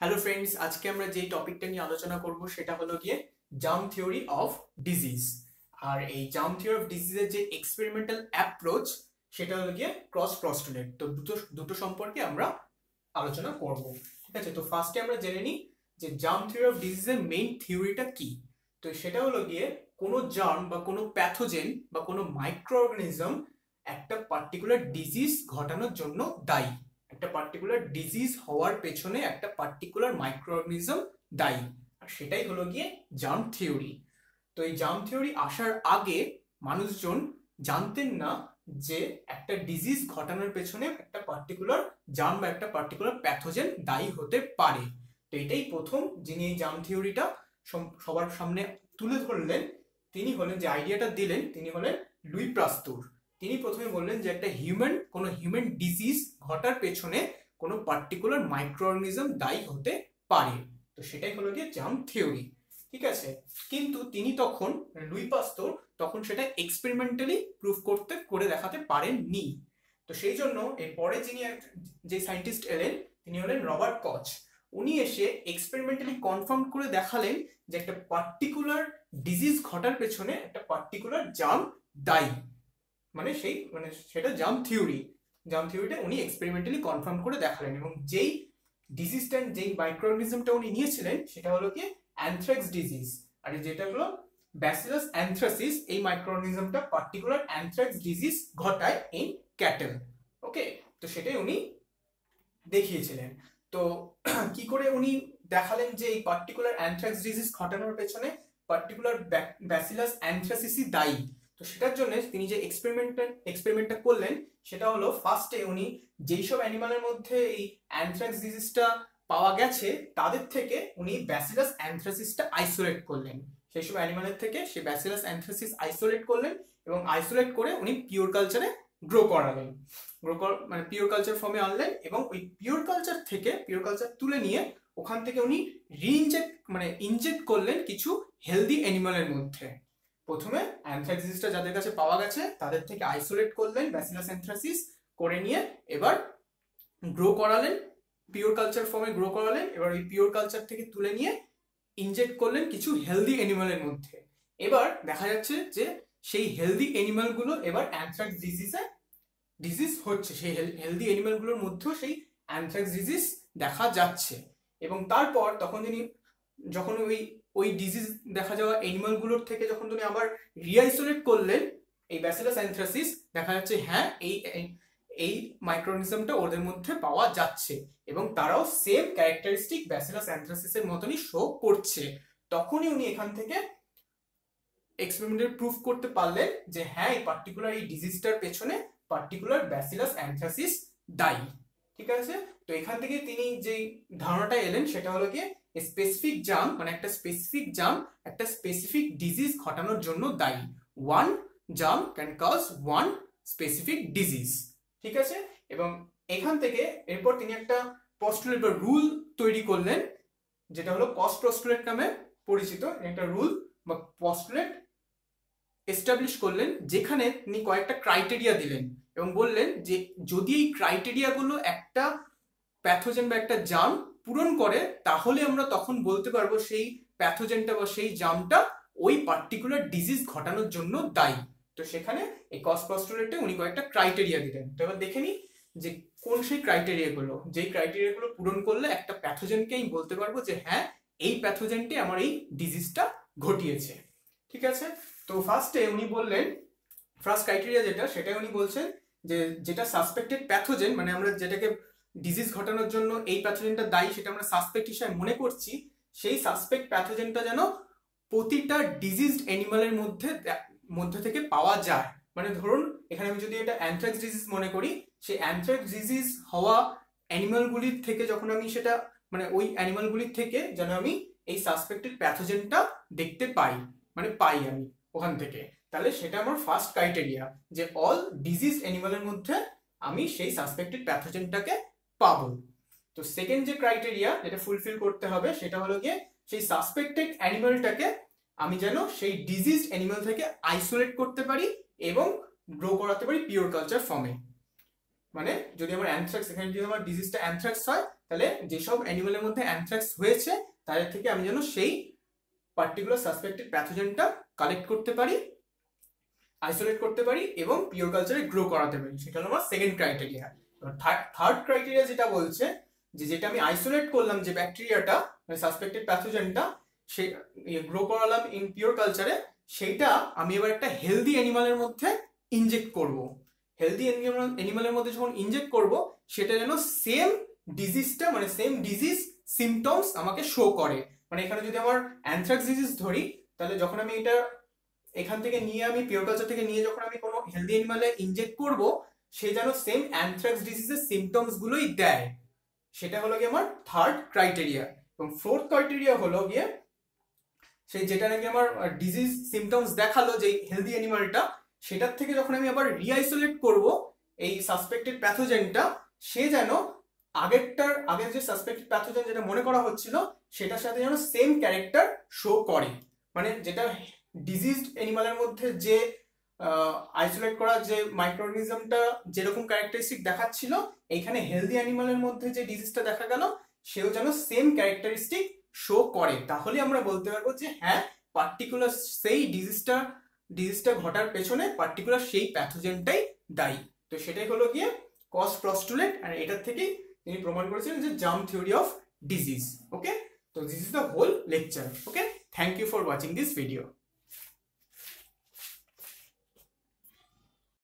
Hello friends আজকে আমরা যেই টপিকটা নিয়ে আলোচনা করব সেটা হলো গিয়ে জার্ম থিওরি অফ ডিজিজ আর এই জার্ম থিওরি অফ ডিজিজের যে এক্সপেরিমেন্টাল অ্যাপ্রোচ সেটা হলো গিয়ে ক্রস প্রস্টুলেট তো দুটো দুটো সম্পর্কে আমরা আলোচনা করব। ঠিক আছে? তো ফার্স্টে আমরা জেনে নিই যে জার্ম থিওরি অফ ডিজিজের মেইন থিওরিটা কি? তো সেটা হলো গিয়ে কোনো জার্ম বা কোনো প্যাথোজেন বা কোনো মাইক্রো অর্গানিজম একটা পার্টিকুলার ডিজিজ ঘটানোর জন্য দায়ী। একটা পার্টিকুলার ডিজিজ হওয়ার পেছনে একটা পার্টিকুলার মাইক্রো অর্গানিজম দায়ী। আর সেটাই হলো গিয়ে জার্ম থিওরি তো এই জার্ম থিওরি আসার আগে মানুষজন জানতেন না যে একটা ডিজিজ ঘটানোর পেছনে একটা পার্টিকুলার জার্ম বা একটা পার্টিকুলার প্যাথোজেন দায়ী হতে পারে। তো এটাই প্রথম যিনি এই জার্ম থিওরিটা সবার সামনে তুলে ধরলেন, তিনি হলেন যে আইডিয়াটা দিলেন, তিনি হলেন লুই প্রাস্তুর। তিনি প্রথমে বললেন যে একটা হিউম্যান কোনো হিউম্যান ডিজিজ ঘটার পেছনে কোনো পার্টিকুলার মাইক্রো অর্গানিজম দায়ী হতে পারে। তো সেটাই হলো গিয়ে জার্ম থিওরি ঠিক আছে? কিন্তু তিনি তখন, লুই পাস্তর তখন সেটা এক্সপেরিমেন্টালি প্রুফ করতে, করে দেখাতে পারেননি। তো সেই জন্য এরপরে যিনি যে সায়েন্টিস্ট এলেন, তিনি হলেন রবার্ট কচ। উনি এসে এক্সপেরিমেন্টালি কনফার্ম করে দেখালেন যে একটা পার্টিকুলার ডিজিজ ঘটার পেছনে একটা পার্টিকুলার জার্ম দায়ী। মানে সেই মানে সেটা জাম থিওরি জাম থিওরিটা উনি এক্সপেরিমেন্টালি কনফার্ম করে দেখালেন এবং যেই ডিজিজটা যেই মাইক্রোঅর্গানিজমটা উনি নিয়েছিলেন, সেটা হলো কি? অ্যানথ্রাক্স ডিজিজ আর যেটা হলো ব্যাসিলাস অ্যানথ্রাসিস এই মাইক্রোঅর্গানিজমটা পার্টিকুলার অ্যানথ্রাক্স ডিজিজ ঘটায় ইন ক্যাটেল ওকে তো সেটাই উনি দেখিয়েছিলেন। তো কি করে উনি দেখালেন যে এই পার্টিকুলার অ্যানথ্রাক্স ডিজিজ ঘটানোর পেছনে পার্টিকুলার ব্যাসিলাস অ্যানথ্রাসিসই দায়ী? তো সেটার জন্য তিনি যে এক্সপেরিমেন্টটা এক্সপেরিমেন্টটা করলেন, সেটা হলো ফার্স্টে উনি যেই সব অ্যানিমালের মধ্যে এই অ্যানথ্রাক্স ডিজিজটা পাওয়া গেছে, তাদের থেকে উনি ব্যাসিলাস অ্যানথ্রাসিসটা আইসোলেট করলেন। সেই সব অ্যানিমালের থেকে সে ব্যাসিলাস অ্যানথ্রাসিস আইসোলেট করলেন এবং আইসোলেট করে উনি পিওর কালচারে গ্রো করালেন। গ্রো মানে পিওর কালচার ফর্মে আনলেন এবং ওই পিওর কালচার থেকে পিওর কালচার তুলে নিয়ে ওখান থেকে উনি রিইনজেক্ট মানে ইনজেক্ট করলেন কিছু হেলদি অ্যানিমালের মধ্যে। প্রথমে অ্যানথ্রাক্সিসটা যাদের কাছে পাওয়া গেছে, তাদের থেকে আইসোলেট করলেন ব্যাসিলাস অ্যানথ্রাসিস করে নিয়ে এবার গ্রো করালেন পিওর কালচার ফর্মে গ্রো করালেন, এবার ওই পিওর কালচার থেকে তুলে নিয়ে ইনজেক্ট করলেন কিছু হেলদি অ্যানিমালের মধ্যে। এবার দেখা যাচ্ছে যে সেই হেলদি অ্যানিমালগুলো এবার অ্যানথ্রাক্স ডিজিজে ডিজিজ হচ্ছে, সেই হেলদি অ্যানিমালগুলোর মধ্যেও সেই অ্যানথ্রাক্স ডিজিজ দেখা যাচ্ছে। এবং তারপর তখন তিনি যখন ওই ওই ডিজিজ দেখা যাওয়া অ্যানিমালগুলোর থেকে যখন তুমি আবার রিআইসোলেট করলেন এই ব্যাসিলাস অ্যানথ্রাসিস দেখা যাচ্ছে হ্যাঁ এই এই মাইক্রোনিজমটা ওদের মধ্যে পাওয়া যাচ্ছে এবং তারাও সেম ক্যারেক্টারিস্টিক ব্যাসিলাস অ্যানথ্রাসিসের মতনই শো করছে। তখনই উনি এখান থেকে এক্সপেরিমেন্টের প্রুফ করতে পারলেন যে হ্যাঁ এই পার্টিকুলার এই ডিজিজটার পেছনে পার্টিকুলার ব্যাসিলাস অ্যানথ্রাসিস দায়ী। ঠিক আছে? তো এখান থেকে তিনি যেই ধারণাটা এলেন, সেটা হলো গিয়ে স্পেসিফিক জাম মানে একটা স্পেসিফিক জাম একটা স্পেসিফিক ডিজিজ ঘটানোর জন্য দায়ী। One germ can cause one specific disease ঠিক আছে? এবং এখান থেকে এরপর তিনি একটা পস্টুলেট বা রুল তৈরি করলেন, যেটা হলো কস্ট পস্টুলেট নামে পরিচিত। একটা রুল বা পস্টুলেট এস্টাবলিশ করলেন, যেখানে তিনি কয়েকটা ক্রাইটেরিয়া দিলেন এবং বললেন যে যদি এই ক্রাইটেরিয়াগুলো একটা প্যাথোজেন বা একটা জাম পূরণ করে, তাহলে আমরা তখন বলতে পারব সেই প্যাথোজেনটা বা সেই জামটা ওই পার্টিকুলার ডিজিজ ঘটানোর জন্য দায়ী। তো সেখানে এই কস পস্টুলেটে উনি কয়েকটা ক্রাইটেরিয়া দিলেন। তো এবার দেখে নিই যে কোন সেই ক্রাইটেরিয়াগুলো যেই ক্রাইটেরিয়াগুলো পূরণ করলে একটা প্যাথোজেনকে আমি বলতে পারব যে হ্যাঁ এই প্যাথোজেনটি আমার এই ডিজিজটা ঘটিয়েছে। ঠিক আছে? তো ফার্স্টে উনি বললেন ফার্স্ট ক্রাইটেরিয়া যেটা, সেটাই উনি বলছেন যে, যেটা সাসপেক্টেড প্যাথোজেন মানে আমরা যেটাকে ডিজিজ ঘটানোর জন্য এই প্যাথোজেনটা দায়ী সেটা আমরা সাসপেক্ট হিসেবে মনে করছি। সেই সাসপেক্ট প্যাথোজেনটা যেন প্রতিটা ডিজিজড অ্যানিমালের মধ্যে মধ্যে থেকে পাওয়া যায়। মানে ধরুন, এখানে আমি যদি এটা অ্যানথ্রাক্স ডিজিজ মনে করি, সেই অ্যানথ্রাক্স ডিজিজ হওয়া অ্যানিমালগুলির থেকে যখন আমি সেটা মানে ওই অ্যানিমালগুলির থেকে যেন আমি এই সাসপেক্টেড প্যাথোজেনটা দেখতে পাই মানে পাই আমি ওখান থেকে। তাহলে সেটা আমার ফার্স্ট ক্রাইটেরিয়া যে অল ডিজিজ অ্যানিমালের মধ্যে আমি সেই সাসপেক্টেড প্যাথোজেনটাকে পাবো। তো সেকেন্ড যে ক্রাইটেরিয়া যেটা ফুলফিল করতে হবে সেটা হলো গিয়ে সেই সাসপেক্টেড অ্যানিমালটাকে আমি যেন সেই ডিজিজ অ্যানিমাল থেকে আইসোলেট করতে পারি এবং গ্রো করাতে পারি পিওর কালচার ফর্মে মানে যদি আমার অ্যানথ্রাক্স এখানে যদি আমার ডিজিজটা অ্যানথ্রাক্স হয়, তাহলে যেসব অ্যানিমালের মধ্যে অ্যানথ্রাক্স হয়েছে, তাদের থেকে আমি যেন সেই পার্টিকুলার সাসপেক্টেড প্যাথোজেনটা কালেক্ট করতে পারি আইসোলেট করতে পারি এবং পিওর কালচারে গ্রো করাতে পারি। সেটা হলো আমার সেকেন্ড ক্রাইটেরিয়া থার্ড ক্রাইটেরিয়া যেটা বলছে, যে যেটা আমি আইসোলেট করলাম যে ব্যাকটেরিয়াটা মানে সাসপেক্টেড প্যাথোজেনটা সে গ্রো করালাম ইন পিওর কালচারে সেইটা আমি এবার একটা হেলদি অ্যানিমালের মধ্যে ইনজেক্ট করব। হেলদি অ্যানিমালের মধ্যে যখন ইনজেক্ট করব, সেটা যেন সেম ডিজিজটা মানে সেম ডিজিজ সিমটমস আমাকে শো করে। মানে এখানে যদি আমার অ্যানথ্রাক্স ডিজিজ ধরি, তাহলে যখন আমি এটা এখান থেকে নিয়ে আমি পিওর কালচার থেকে নিয়ে যখন আমি কোনো হেলদি অ্যানিমালে ইনজেক্ট করব সে যেন সেম অ্যানথ্রাক্স ডিজিজের সিমটমস গুলোই দেয়। সেটা হলো গিয়ে আমার থার্ড ক্রাইটেরিয়া এবং ফোর্থ ক্রাইটেরিয়া হলো গিয়ে সেই যেটা নাকি আমার ডিজিজ সিমটমস দেখাল যে হেলদি অ্যানিমালটা সেটার থেকে যখন আমি আবার রিআইসোলেট করব এই সাসপেক্টেড প্যাথোজেনটা সে যেন আগেরটার, আগের যে সাসপেক্টেড প্যাথোজেন যেটা মনে করা হচ্ছিল, সেটার সাথে যেন সেম ক্যারেক্টার শো করে। মানে যেটা ডিজিজড অ্যানিমালের মধ্যে যে আইসোলেট করা যে মাইক্রোঅর্গানিজমটা যেরকম ক্যারেক্টারিস্টিক দেখাচ্ছিল, এইখানে হেলদি অ্যানিমালের মধ্যে যে ডিজিজটা দেখা গেল, সেও যেন সেম ক্যারেক্টারিস্টিক শো করে। তাহলে আমরা বলতে পারব যে হ্যাঁ পার্টিকুলার সেই ডিজিজটা ডিজিজটা ঘটার পেছনে পার্টিকুলার সেই প্যাথোজেনটাই দায়ী। তো সেটাই হলো গিয়ে কস প্রস্টুলেট আর এটার থেকেই তিনি প্রমাণ করেছিলেন যে germ theory of disease okay তো this is the whole lecture okay thank you for watching this video